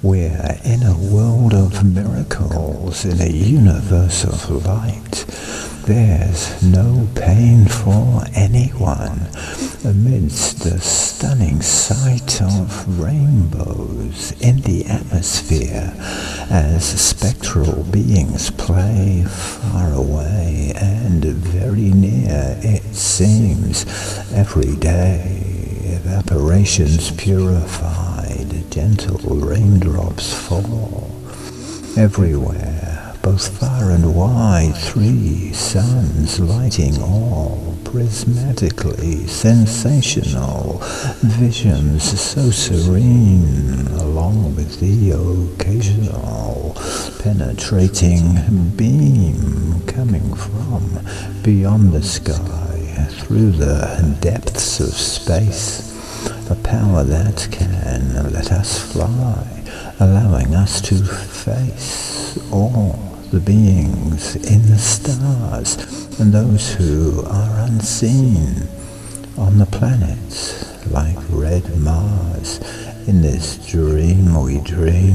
We're in a world of miracles, in a universe of light. There's no pain for anyone amidst the stunning sight of rainbows in the atmosphere as spectral beings play far away and very near, it seems, every day. Evaporations purified, gentle raindrops fall everywhere, both far and wide, three suns lighting all, prismatically sensational, visions so serene, along with the occasional penetrating beam coming from beyond the sky through the depths of space, a power that can let us fly, allowing us to face all the beings in the stars and those who are unseen on the planets like red Mars. In this dream we dream